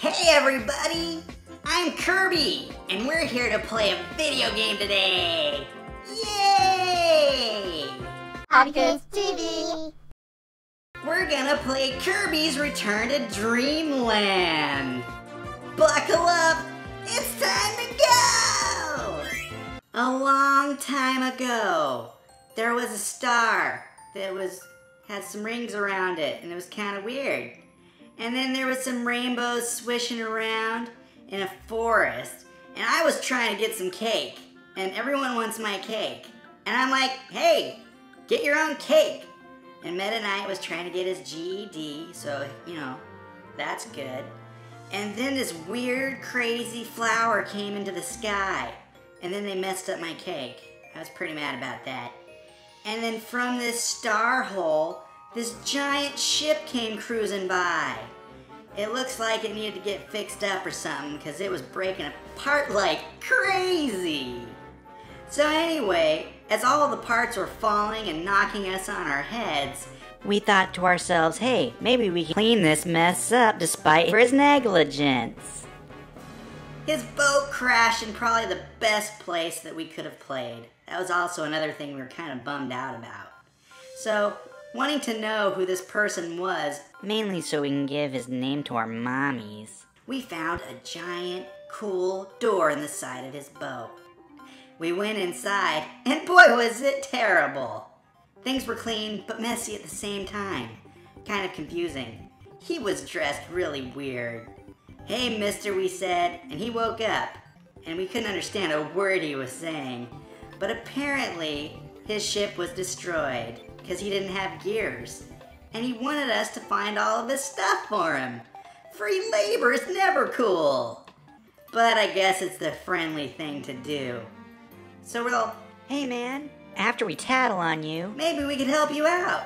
Hey everybody! I'm Kirby, and we're here to play a video game today! Yay! Kids TV. We're gonna play Kirby's Return to Dreamland! Buckle up! It's time to go! A long time ago, there was a star that was had some rings around it, and it was kind of weird. And then there was some rainbows swishing around in a forest, and I was trying to get some cake, and everyone wants my cake. And I'm like, hey, get your own cake. And Meta Knight was trying to get his GED, so, you know, that's good. And then this weird, crazy flower came into the sky, and then they messed up my cake. I was pretty mad about that. And then from this star hole, this giant ship came cruising by. It looks like it needed to get fixed up or something because it was breaking apart like crazy. So anyway, as all the parts were falling and knocking us on our heads, we thought to ourselves, hey, maybe we can clean this mess up despite his negligence. His boat crashed in probably the best place that we could have played. That was also another thing we were kind of bummed out about. So, wanting to know who this person was, mainly so we can give his name to our mommies, we found a giant, cool door in the side of his boat. We went inside, and boy was it terrible! Things were clean, but messy at the same time. Kind of confusing. He was dressed really weird. Hey, mister, we said, and he woke up, and we couldn't understand a word he was saying. But apparently, his ship was destroyed because he didn't have gears, and he wanted us to find all of his stuff for him. Free labor is never cool. But I guess it's the friendly thing to do. So we're all, hey man, after we tattle on you, maybe we could help you out.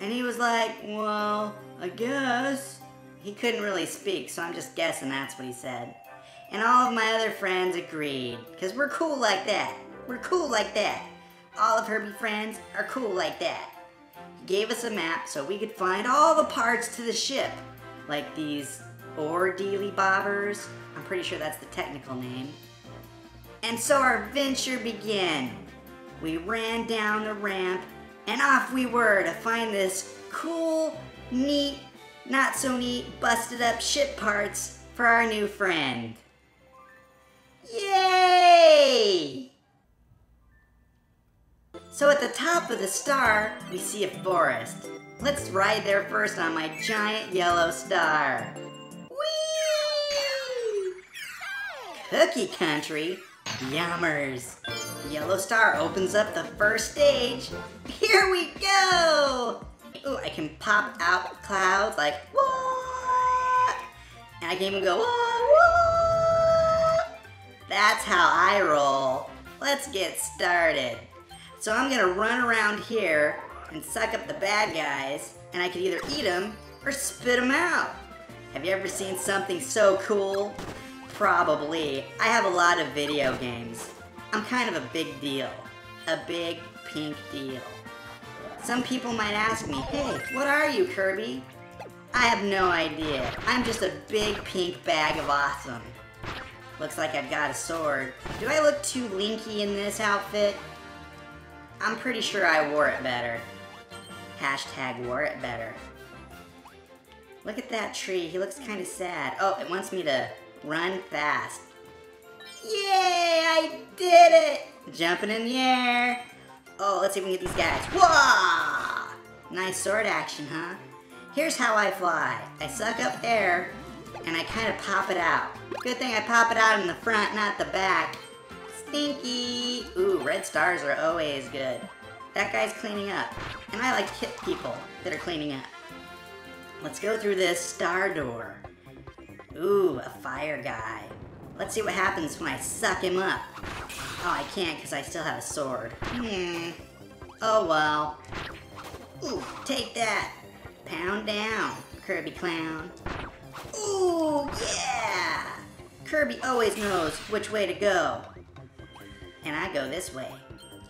And he was like, well, I guess. He couldn't really speak, so I'm just guessing that's what he said. And all of my other friends agreed, because we're cool like that. We're cool like that. All of Herbie friends are cool like that. Gave us a map so we could find all the parts to the ship, like these ore dealy bobbers. I'm pretty sure that's the technical name. And so our venture began. We ran down the ramp and off we were to find this cool, neat, not so neat, busted up ship parts for our new friend. Yay! So at the top of the star, we see a forest. Let's ride there first on my giant yellow star. Whee! Cookie Country? Yummers. Yellow Star opens up the first stage. Here we go! Ooh, I can pop out clouds like, what? And I can even go, what? That's how I roll. Let's get started. So I'm gonna run around here and suck up the bad guys, and I can either eat them or spit them out. Have you ever seen something so cool? Probably. I have a lot of video games. I'm kind of a big deal. A big pink deal. Some people might ask me, hey, what are you, Kirby? I have no idea. I'm just a big pink bag of awesome. Looks like I've got a sword. Do I look too linky in this outfit? I'm pretty sure I wore it better. Hashtag wore it better. Look at that tree. He looks kind of sad. Oh, it wants me to run fast. Yay! I did it! Jumping in the air. Oh, let's see if we can get these guys. Whoa! Nice sword action, huh? Here's how I fly. I suck up air, and I kind of pop it out. Good thing I pop it out in the front, not the back. Stinky! Ooh, red stars are always good. That guy's cleaning up. And I like hit people that are cleaning up. Let's go through this star door. Ooh, a fire guy. Let's see what happens when I suck him up. Oh, I can't because I still have a sword. Hmm. Oh well. Ooh, take that. Pound down, Kirby Clown. Ooh, yeah! Kirby always knows which way to go. And I go this way.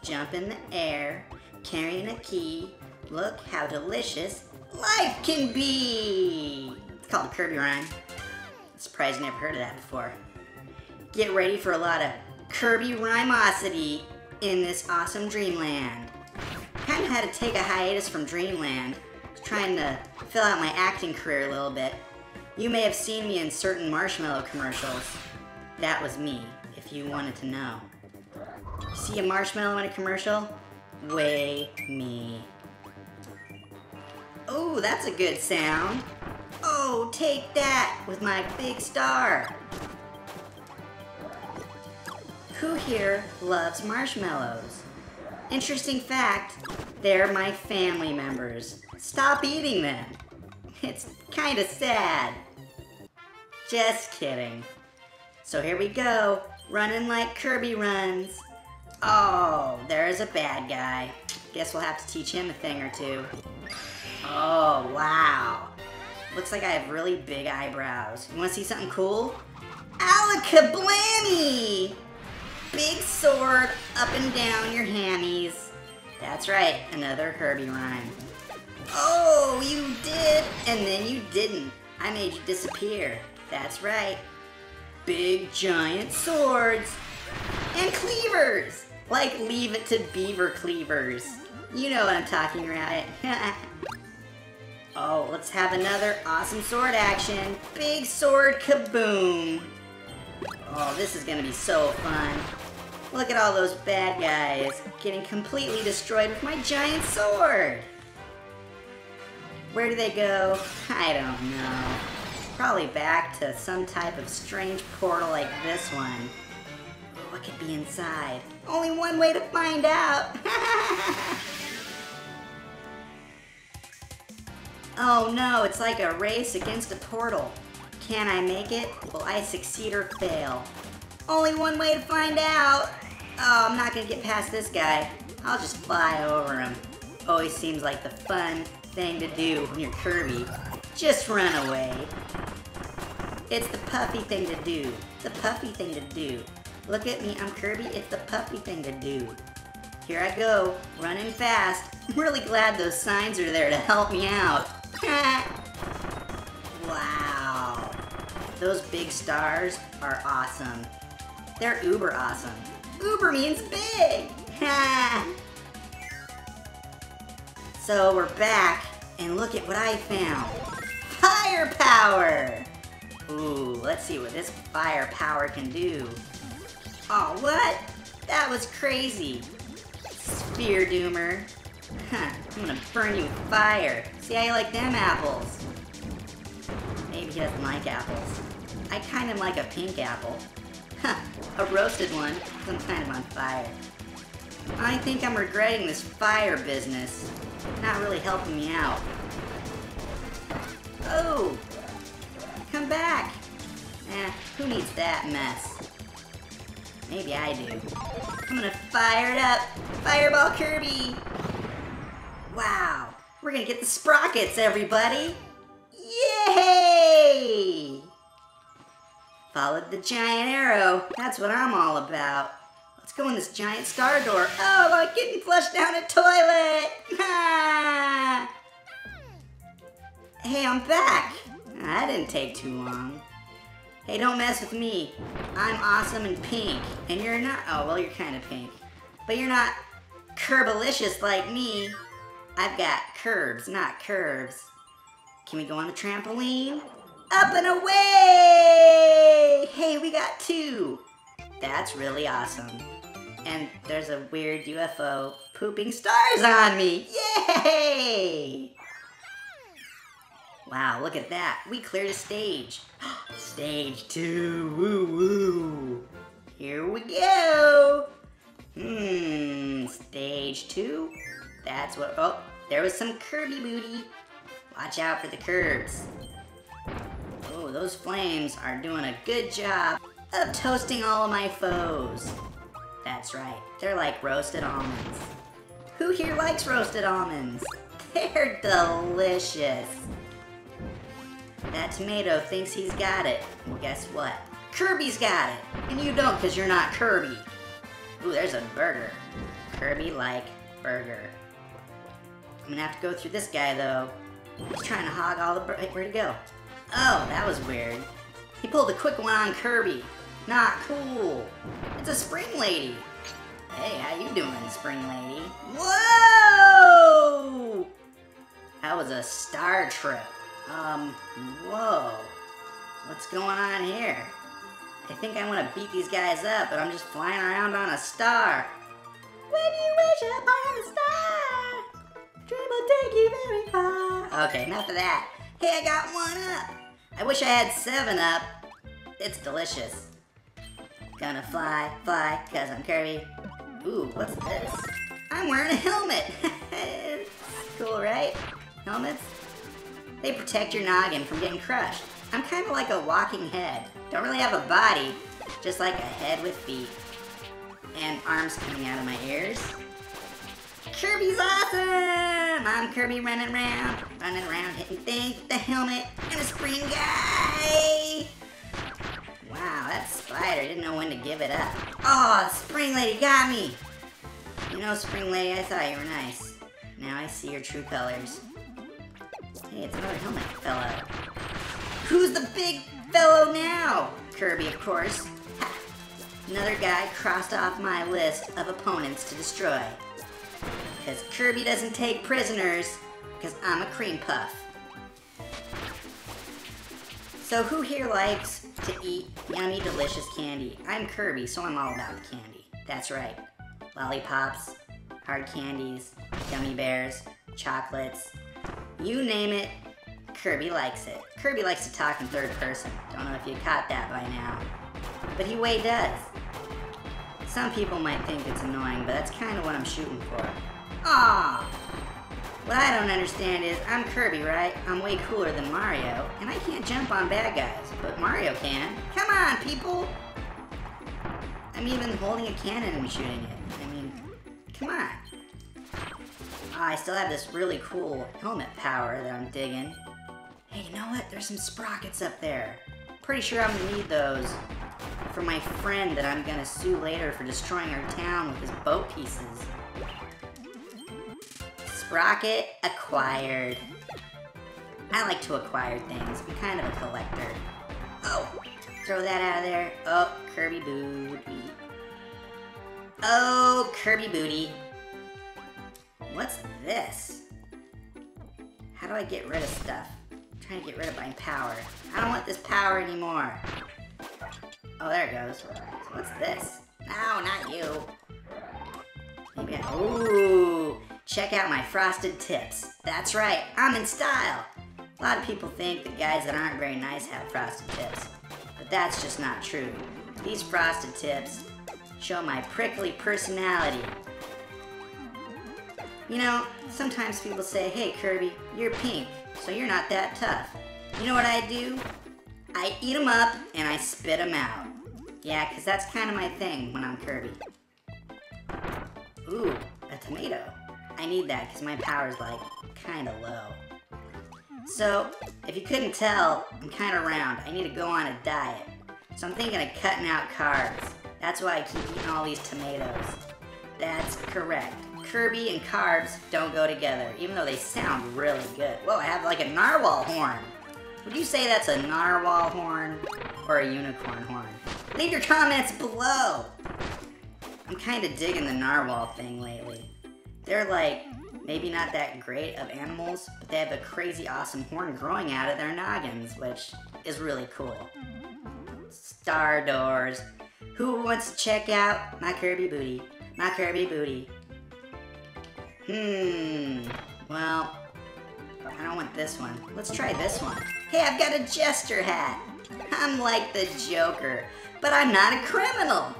Jump in the air, carrying a key. Look how delicious life can be! It's called a Kirby rhyme. Surprised you never heard of that before. Get ready for a lot of Kirby rhymosity in this awesome Dreamland. Kind of had to take a hiatus from Dreamland, trying to fill out my acting career a little bit. You may have seen me in certain marshmallow commercials. That was me, if you wanted to know. See a marshmallow in a commercial? Way me. Oh, that's a good sound. Oh, take that with my big star. Who here loves marshmallows? Interesting fact, they're my family members. Stop eating them. It's kinda sad. Just kidding. So here we go, running like Kirby runs. Oh, there's a bad guy. Guess we'll have to teach him a thing or two. Oh, wow. Looks like I have really big eyebrows. You wanna see something cool? Alakablammy! Big sword up and down your hammies. That's right, another Kirby rhyme. Oh, you did, and then you didn't. I made you disappear. That's right. Big giant swords and cleavers. Like leave it to beaver cleavers. You know what I'm talking about. oh, let's have another awesome sword action. Big sword kaboom. Oh, this is gonna be so fun. Look at all those bad guys getting completely destroyed with my giant sword. Where do they go? I don't know. Probably back to some type of strange portal like this one. What could be inside? Only one way to find out. oh no, it's like a race against a portal. Can I make it? Will I succeed or fail? Only one way to find out. Oh, I'm not gonna get past this guy. I'll just fly over him. Always seems like the fun thing to do when you're Kirby. Just run away. It's the puffy thing to do. The puffy thing to do. Look at me, I'm Kirby, it's the puffy thing to do. Here I go, running fast. I'm really glad those signs are there to help me out. wow. Those big stars are awesome. They're uber awesome. Uber means big. so we're back, and look at what I found. Firepower! Ooh, let's see what this firepower can do. Oh, what? That was crazy. Sphere Doomer. Huh, I'm gonna burn you with fire. See how you like them apples? Maybe he doesn't like apples. I kind of like a pink apple. Huh, a roasted one, I'm kind of on fire. I think I'm regretting this fire business. Not really helping me out. Oh! Come back! Eh, who needs that mess? Maybe I do. I'm gonna fire it up! Fireball Kirby! Wow! We're gonna get the sprockets, everybody! Yay! Followed the giant arrow. That's what I'm all about. Let's go in this giant star door. Oh, like getting flushed down a toilet! hey, I'm back! That didn't take too long. Hey, don't mess with me. I'm awesome and pink, and you're not. Oh, well, you're kind of pink. But you're not curbalicious like me. I've got curves, not curves. Can we go on the trampoline? Up and away! Hey, we got two. That's really awesome. And there's a weird UFO pooping stars on me. Yay! Wow, look at that. We cleared a stage. stage two. Woo woo. Here we go. Hmm, stage two. That's what. Oh, there was some Kirby booty. Watch out for the curbs. Oh, those flames are doing a good job of toasting all of my foes. That's right, they're like roasted almonds. Who here likes roasted almonds? They're delicious. That tomato thinks he's got it. Well, guess what? Kirby's got it. And you don't because you're not Kirby. Ooh, there's a burger. Kirby-like burger. I'm gonna have to go through this guy, though. He's trying to hog all the bur- hey, where'd he go? Oh, that was weird. He pulled a quick one on Kirby. Not cool. It's a spring lady. Hey, how you doing, spring lady? Whoa! That was a star trip. Um, whoa. What's going on here? I think I want to beat these guys up, but I'm just flying around on a star. When you wish upon a star, dream will take you very far. Okay, enough of that. Hey, I got one up. I wish I had seven up. It's delicious. Gonna fly, fly, cause I'm Kirby. Ooh, what's this? I'm wearing a helmet. cool, right? Helmets? They protect your noggin from getting crushed. I'm kind of like a walking head. Don't really have a body, just like a head with feet. And arms coming out of my ears. Kirby's awesome! I'm Kirby running around, running around hitting things with the helmet and a spring guy! Wow, that spider didn't know when to give it up. Oh, Spring Lady got me! You know, Spring Lady, I thought you were nice. Now I see your true colors. Hey, it's another helmet fellow. Who's the big fellow now? Kirby, of course. Ha. Another guy crossed off my list of opponents to destroy. Because Kirby doesn't take prisoners, because I'm a cream puff. So who here likes to eat yummy, delicious candy? I'm Kirby, so I'm all about the candy. That's right. Lollipops, hard candies, gummy bears, chocolates, you name it, Kirby likes it. Kirby likes to talk in third person. Don't know if you caught that by now. But he way does. Some people might think it's annoying, but that's kind of what I'm shooting for. Ah! What I don't understand is, I'm Kirby, right? I'm way cooler than Mario, and I can't jump on bad guys, but Mario can. Come on, people! I'm even holding a cannon and shooting it. I mean, come on. I still have this really cool helmet power that I'm digging. Hey, you know what? There's some sprockets up there. Pretty sure I'm gonna need those for my friend that I'm gonna sue later for destroying our town with his boat pieces. Sprocket acquired. I like to acquire things. I'm kind of a collector. Oh, throw that out of there. Oh, Kirby Booty. Oh, Kirby Booty. What's this? How do I get rid of stuff? I'm trying to get rid of my power. I don't want this power anymore. Oh, there it goes. What's this? No, not you. Maybe I, ooh, check out my frosted tips. That's right, I'm in style. A lot of people think that guys that aren't very nice have frosted tips, but that's just not true. These frosted tips show my prickly personality. You know, sometimes people say, hey Kirby, you're pink, so you're not that tough. You know what I do? I eat them up and I spit them out. Yeah, because that's kind of my thing when I'm Kirby. Ooh, a tomato. I need that because my power's like kind of low. So, if you couldn't tell, I'm kind of round. I need to go on a diet. So I'm thinking of cutting out carbs. That's why I keep eating all these tomatoes. That's correct. Kirby and carbs don't go together, even though they sound really good. Whoa, I have like a narwhal horn. Would you say that's a narwhal horn or a unicorn horn? Leave your comments below. I'm kind of digging the narwhal thing lately. They're like, maybe not that great of animals, but they have a crazy awesome horn growing out of their noggins, which is really cool. Star doors. Who wants to check out my Kirby booty? My Kirby booty. Hmm. Well, I don't want this one. Let's try this one. Hey, I've got a jester hat. I'm like the Joker, but I'm not a criminal.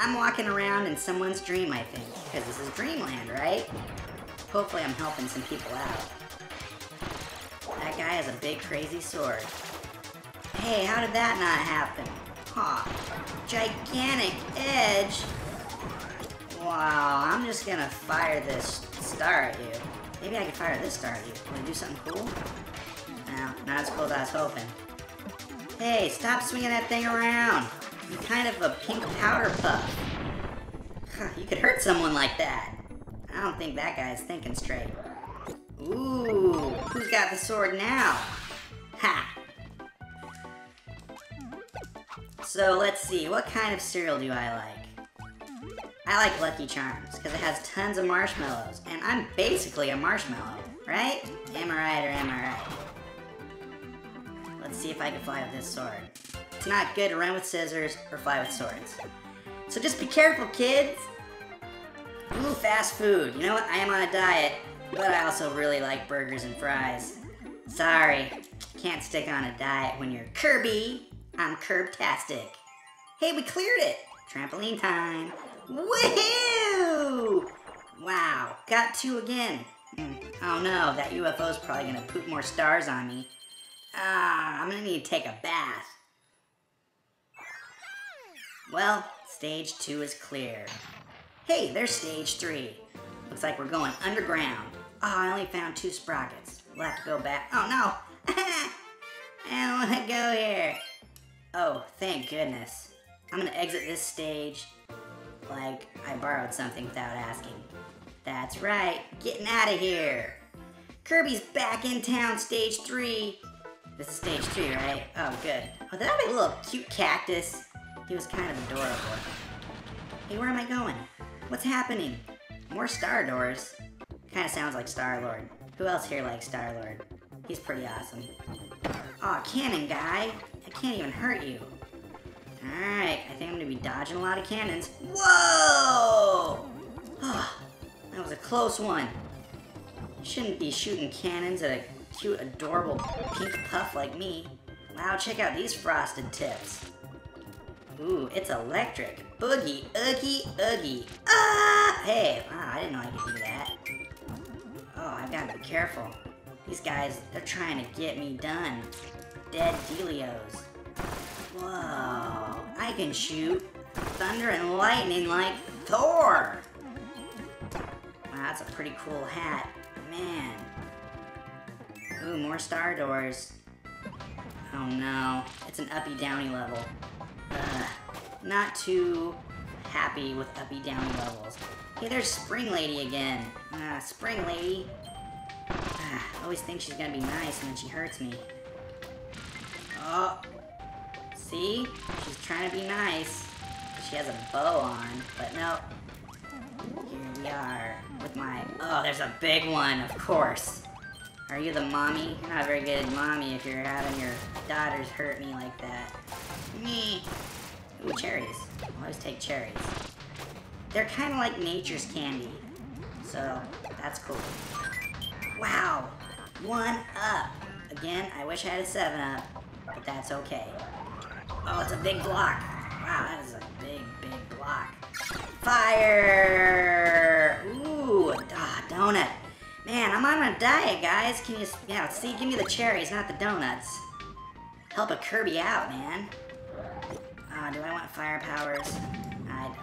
I'm walking around in someone's dream, I think, because this is Dreamland, right? Hopefully I'm helping some people out. That guy has a big crazy sword. Hey, how did that not happen? Aw, gigantic edge. Wow, I'm just gonna fire this star at you. Maybe I can fire this star at you. Wanna do something cool? No, not as cool as I was hoping. Hey, stop swinging that thing around. You're kind of a pink powder puff. You could hurt someone like that. I don't think that guy's thinking straight. Ooh, who's got the sword now? Ha! So let's see, what kind of cereal do I like? I like Lucky Charms because it has tons of marshmallows, and I'm basically a marshmallow, right? Am I right or am I right? Let's see if I can fly with this sword. It's not good to run with scissors or fly with swords. So just be careful, kids. Ooh, fast food. You know what? I am on a diet, but I also really like burgers and fries. Sorry, can't stick on a diet when you're Kirby. I'm Curbtastic. Hey, we cleared it. Trampoline time. Woohoo! Wow, got two again. Hmm, Oh no, that UFO's probably gonna poop more stars on me. Ah, I'm gonna need to take a bath. Well, stage two is clear. Hey, there's stage three. Looks like we're going underground. Oh, I only found two sprockets. We'll have to go back. Oh no! I don't want to go here. Oh, thank goodness. I'm gonna exit this stage like I borrowed something without asking. That's right, getting out of here. Kirby's back in town, stage three. This is stage three, right? Oh, good. Oh, did I have a little cute cactus? He was kind of adorable. Hey, where am I going? What's happening? More Star Doors. Kind of sounds like Star Lord. Who else here likes Star Lord? He's pretty awesome. Aw, cannon guy. I can't even hurt you. Alright, I think I'm gonna be dodging a lot of cannons. Whoa! that was a close one. Shouldn't be shooting cannons at a cute, adorable pink puff like me. Wow, check out these frosted tips. Ooh, it's electric. Boogie, oogie, oogie. Ah! Hey, wow, I didn't know I could do that. Oh, I've got to be careful. These guys, they're trying to get me done. Dead Delios. Whoa, I can shoot thunder and lightning like Thor. Wow, that's a pretty cool hat. Man. Ooh, more star doors. Oh no, it's an uppy downy level. Ugh, not too happy with uppy downy levels. Hey, there's Spring Lady again. Ah, Spring Lady. Ah, always think she's gonna be nice and then she hurts me. See? She's trying to be nice. She has a bow on, but no. Here we are with my. Oh, there's a big one, of course. Are you the mommy? You're not a very good mommy if you're having your daughters hurt me like that. Me. Ooh, cherries. I'll always take cherries. They're kind of like nature's candy. So, that's cool. Wow. One up. Again, I wish I had a 7 up, but that's okay. Oh, it's a big block. Wow, that is a big, big block. Fire! Ooh, ah, donut. Man, I'm on a diet, guys. Can you, yeah, see, give me the cherries, not the donuts. Help a Kirby out, man. Ah, do I want fire powers? I don't.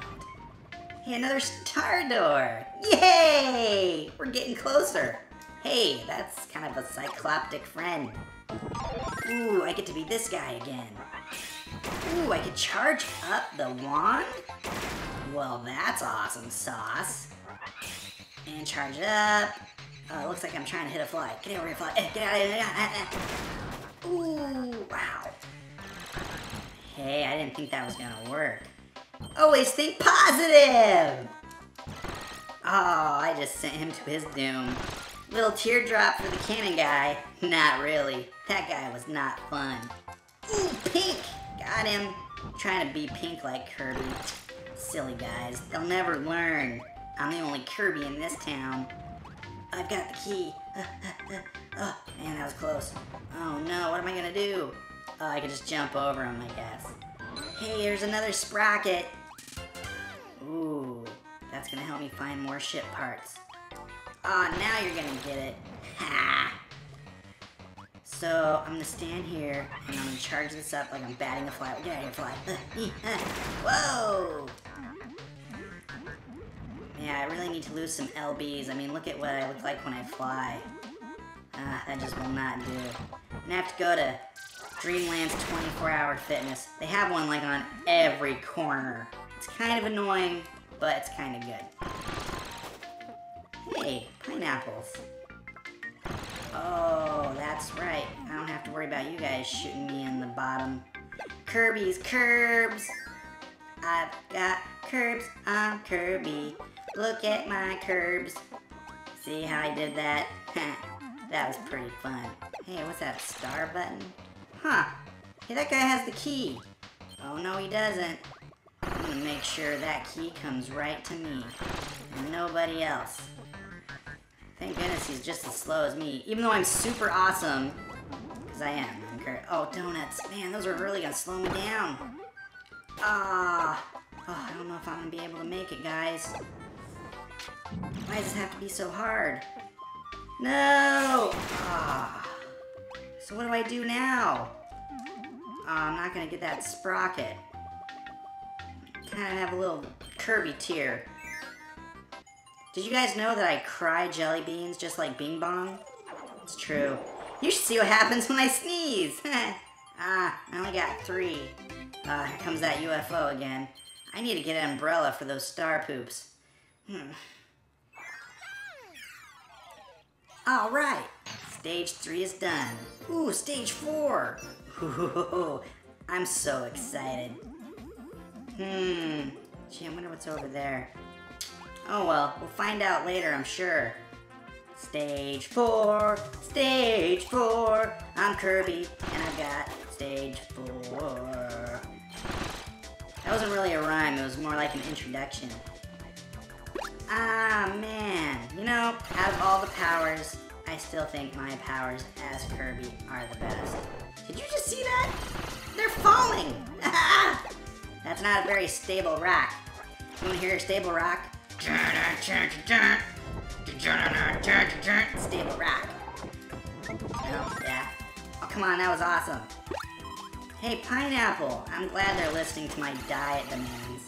Hey, another star door! Yay! We're getting closer. Hey, that's kind of a cycloptic friend. Ooh, I get to be this guy again. Ooh, I could charge up the wand? Well, that's awesome sauce. And charge up. Oh, looks like I'm trying to hit a fly. Get over here, fly. Eh, Get out of here. Ooh, wow. Hey, I didn't think that was gonna work. Always think positive! Oh, I just sent him to his doom. Little teardrop for the cannon guy. Not really. That guy was not fun. Ooh, pink! Got him. Trying to be pink like Kirby. Silly guys. They'll never learn. I'm the only Kirby in this town. I've got the key. oh, man, that was close. Oh no, what am I gonna do? Oh, I can just jump over him, I guess. Hey, there's another sprocket. Ooh, that's gonna help me find more ship parts. Ah, oh, now you're gonna get it. Ha! So, I'm gonna stand here, and I'm gonna charge this up like I'm batting a fly. Get out of here, fly. Whoa! Yeah, I really need to lose some LBs. I mean, look at what I look like when I fly. Ah, that just will not do. Gonna have to go to Dreamland's 24-hour fitness. They have one like on every corner. It's kind of annoying, but it's kind of good. Hey, pineapples. Oh, that's right. I don't have to worry about you guys shooting me in the bottom. Kirby's curbs. I've got curbs, I'm Kirby. Look at my curbs. See how I did that? that was pretty fun. Hey, what's that star button? Huh. Hey, that guy has the key. Oh, no, he doesn't. I'm gonna make sure that key comes right to me. And nobody else. Thank goodness he's just as slow as me. Even though I'm super awesome. Because I am. Oh, donuts. Man, those are really gonna slow me down. Ah. Oh, I don't know if I'm gonna be able to make it, guys. Why does it have to be so hard? No! Ah. So what do I do now? Oh, I'm not gonna get that sprocket. Kind of have a little curvy tear. Did you guys know that I cry jelly beans just like Bing Bong? It's true. You should see what happens when I sneeze. ah, I only got three. Uh, here comes that UFO again. I need to get an umbrella for those star poops. Hmm. All right, stage three is done. Ooh, stage four. Ooh, I'm so excited. Hmm. Gee, I wonder what's over there. Oh well, we'll find out later, I'm sure. Stage four, stage four. I'm Kirby, and I've got stage four. That wasn't really a rhyme, it was more like an introduction. Ah, man. You know, out of all the powers, I still think my powers as Kirby are the best. Did you just see that? They're falling! That's not a very stable rock. You wanna hear a stable rock? Stable rock. Oh, yeah. Oh, come on, that was awesome. Hey, Pineapple, I'm glad they're listening to my diet demands.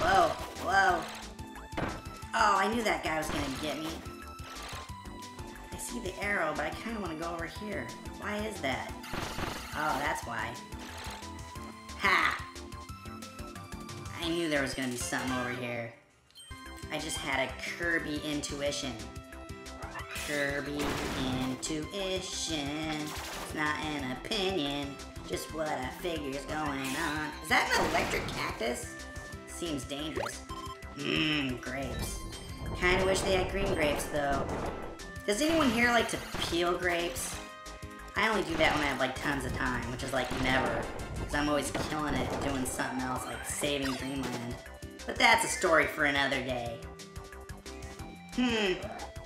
Whoa, whoa. Oh, I knew that guy was gonna get me. I see the arrow, but I kinda wanna go over here. Why is that? Oh, that's why. Ha! I knew there was gonna be something over here. I just had a Kirby intuition. Kirby intuition. It's not an opinion, just what I figure is going on. Is that an electric cactus? Seems dangerous. Mmm, grapes. Kinda wish they had green grapes though. Does anyone here like to peel grapes? I only do that when I have like tons of time, which is like never. Because I'm always killing it doing something else like saving Dreamland. But that's a story for another day. Hmm,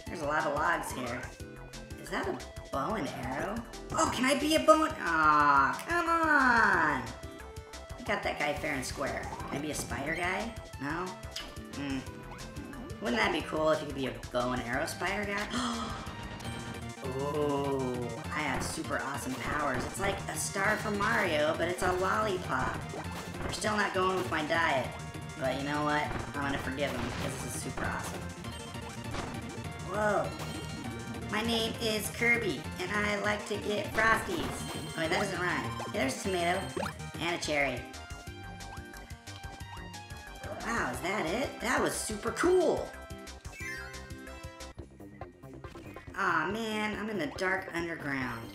there's a lot of logs here. Is that a bow and arrow? Oh, can I be a bow and... Aw, come on! I got that guy fair and square. Can I be a spider guy? No? Hmm. Wouldn't that be cool if you could be a bow and arrow spider guy? oh, I have super awesome powers. It's like a star from Mario, but it's a lollipop. They're still not going with my diet. But you know what? I'm gonna forgive them because this is super awesome. Whoa. My name is Kirby, and I like to get Frosties. Oh, wait, that doesn't rhyme. There's a tomato. And a cherry. Wow, is that it? That was super cool. Aw, oh, man, I'm in the dark underground.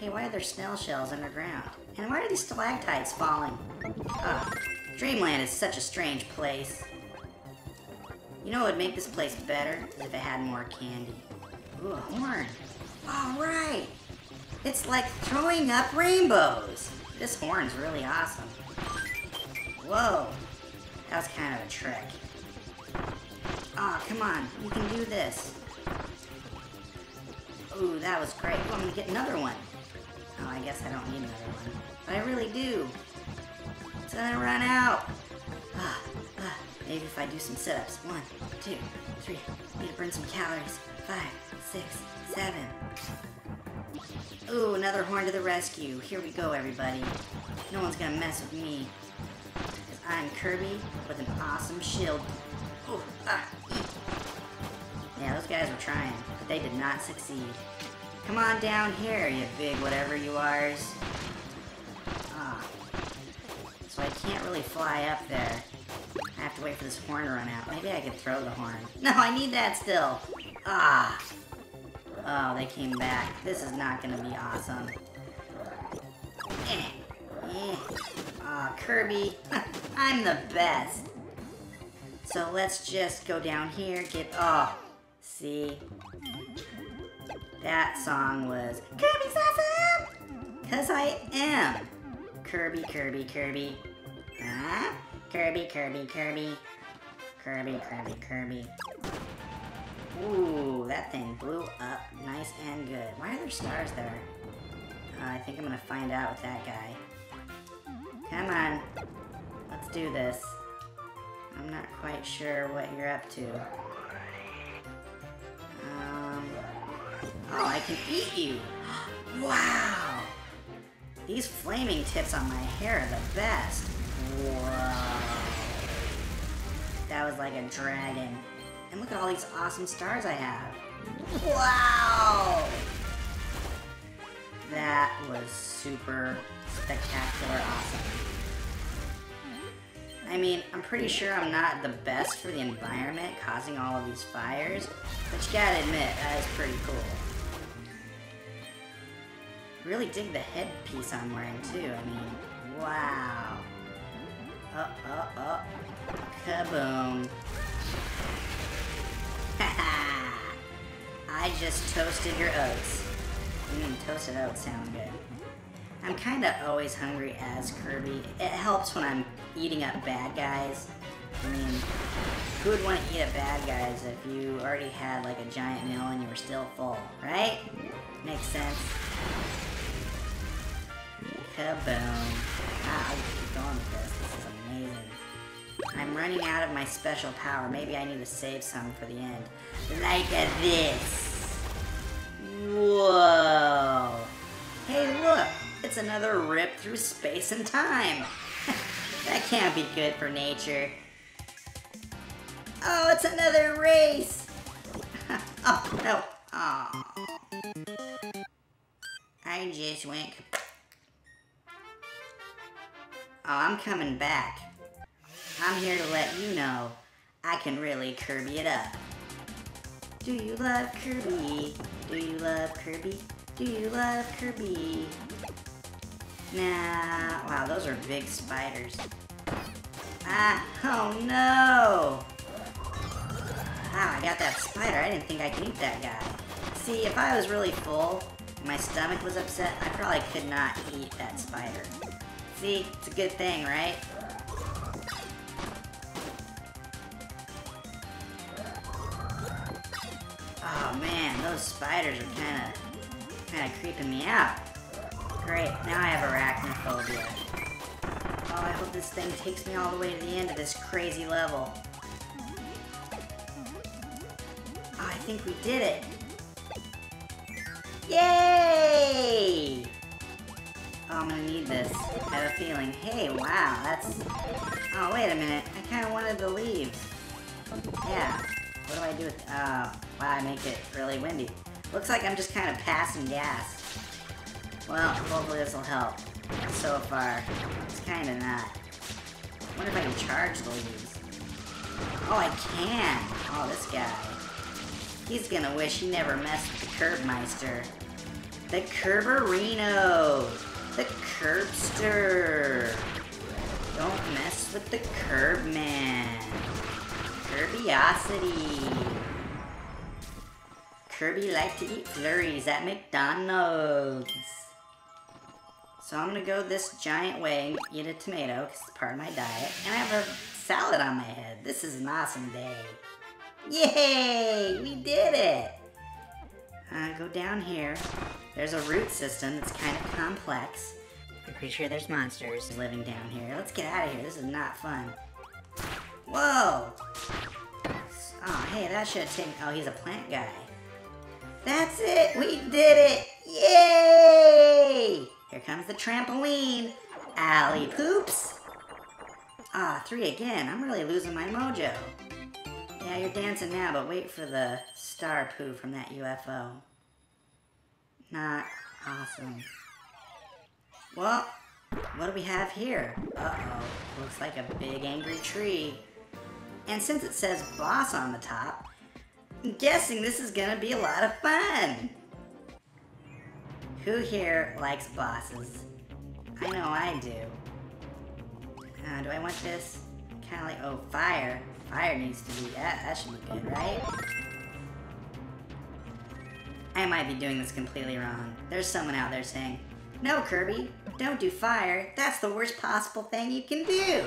Hey, why are there snail shells underground? And why are these stalactites falling? Oh, Dreamland is such a strange place. You know what would make this place better? Is if it had more candy. Ooh, a horn. Alright! It's like throwing up rainbows! This horn's really awesome. Whoa! That was kind of a trick. Aw, oh, come on. You can do this. Ooh, that was great. Oh, I'm gonna get another one. Oh, I guess I don't need another one. But I really do. It's gonna run out. Ah, ah. Maybe if I do some sit-ups. One, two, three. Need to burn some calories. Five, six, seven. Ooh, another horn to the rescue. Here we go, everybody. No one's gonna mess with me. Because I'm Kirby with an awesome shield. Ooh, ah, Yeah, those guys were trying, but they did not succeed. Come on down here, you big whatever you are. Ah. So I can't really fly up there. I have to wait for this horn to run out. Maybe I could throw the horn. No, I need that still. Ah. Oh, they came back. This is not gonna be awesome. Eh. Aw, Kirby, I'm the best. So let's just go down here, get, oh, see? That song was Kirby's awesome! Cause I am. Kirby, Kirby, Kirby. Huh? Kirby, Kirby, Kirby. Kirby, Kirby, Kirby. Ooh, that thing blew up nice and good. Why are there stars there? Uh, I think I'm gonna find out with that guy. Come on. Let's do this. I'm not quite sure what you're up to. I can eat you. Wow. These flaming tips on my hair are the best. Wow. That was like a dragon. And look at all these awesome stars I have. Wow! That was super spectacular awesome. I mean, I'm pretty sure I'm not the best for the environment causing all of these fires, but you gotta admit, that is pretty cool. Really dig the headpiece I'm wearing too, I mean, wow. Uh, uh, uh. Kaboom. I just toasted your oats. Mmm, toasted oats sound good. I'm kinda always hungry as Kirby. It helps when I'm eating up bad guys. I mean, who would want to eat up bad guys if you already had like a giant meal and you were still full, right? Makes sense. Kaboom. Ah, going with this. This is amazing. I'm running out of my special power. Maybe I need to save some for the end. Like this. Whoa. Hey, look. It's another rip through space and time. that can't be good for nature. Oh, it's another race. oh, no. Oh. I just went... Oh, I'm coming back. I'm here to let you know I can really Kirby it up. Do you love Kirby? Do you love Kirby? Do you love Kirby? Nah, wow, those are big spiders. Ah, oh no! Wow, I got that spider. I didn't think I could eat that guy. See, if I was really full, my stomach was upset, I probably could not eat that spider. See, it's a good thing, right? Oh man, those spiders are kinda, kinda creeping me out. Great, now I have arachnophobia. Oh, I hope this thing takes me all the way to the end of this crazy level. Oh, I think we did it. Yay! I'm gonna need this. I have a feeling. Hey, wow, that's... Oh, wait a minute. I kinda wanted the leaves. Yeah. What do I do with... Uh, oh, wow, I make it really windy. Looks like I'm just kind of passing gas. Well, hopefully this will help. So far, it's kind of not. I wonder if I can charge the leaves. Oh, I can! Oh, this guy. He's gonna wish he never messed with the Curbmeister. The Curberino! The Curbster! Don't mess with the curb man. Kirbyosity! Kirby like to eat flurries at McDonald's. So I'm gonna go this giant way and eat a tomato because it's part of my diet. And I have a salad on my head. This is an awesome day. Yay! We did it! Uh, go down here. There's a root system that's kind of complex. I'm pretty sure there's monsters living down here. Let's get out of here. This is not fun. Whoa! Oh, hey, that should have taken... Oh, he's a plant guy. That's it! We did it! Yay! Here comes the trampoline. Alley poops. Ah, three again. I'm really losing my mojo. Yeah, you're dancing now, but wait for the star poo from that UFO. Not awesome. Well, what do we have here? Uh-oh, looks like a big angry tree. And since it says boss on the top, I'm guessing this is gonna be a lot of fun. Who here likes bosses? I know I do. Uh, do I want this? Kind of like, oh, fire. Fire needs to be, that, that should be good, right? I might be doing this completely wrong. There's someone out there saying, no, Kirby, don't do fire. That's the worst possible thing you can do.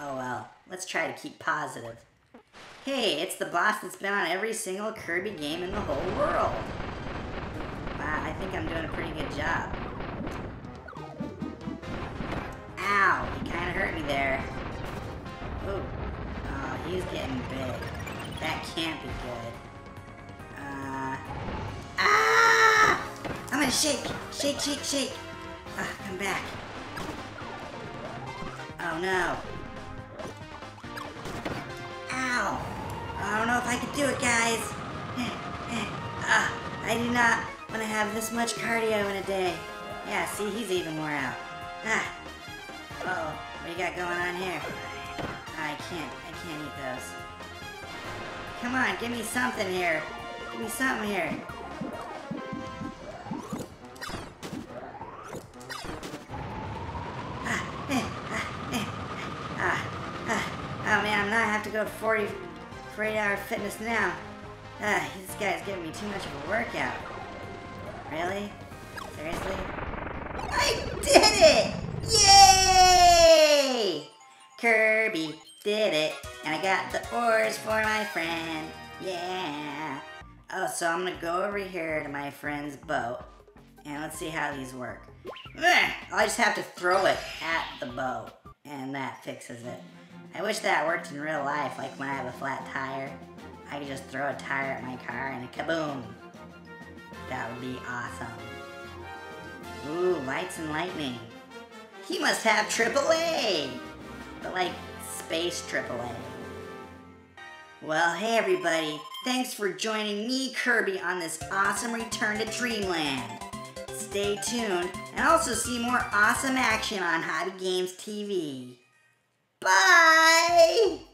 Oh well, let's try to keep positive. Hey, it's the boss that's been on every single Kirby game in the whole world. Wow, I think I'm doing a pretty good job. Ow, he kind of hurt me there. Ooh, oh, he's getting big. That can't be good. Gonna shake, shake, shake, shake. Ah, come back. Oh no. Ow! I don't know if I can do it, guys. Ah, I do not want to have this much cardio in a day. Yeah, see, he's even more out. Ah. Uh oh, what do you got going on here? I can't, I can't eat those. Come on, give me something here. Give me something here. To go to 40, 48 hour fitness now. Ah, this guy's giving me too much of a workout. Really? Seriously? I did it! Yay! Kirby did it, and I got the oars for my friend. Yeah. Oh, so I'm gonna go over here to my friend's boat, and let's see how these work. I just have to throw it at the boat, and that fixes it. I wish that worked in real life, like when I have a flat tire. I could just throw a tire at my car and kaboom! That would be awesome. Ooh, lights and lightning. He must have AAA! But like, space AAA. Well, hey everybody. Thanks for joining me, Kirby, on this awesome return to Dreamland. Stay tuned and also see more awesome action on Hobby Games TV. Bye!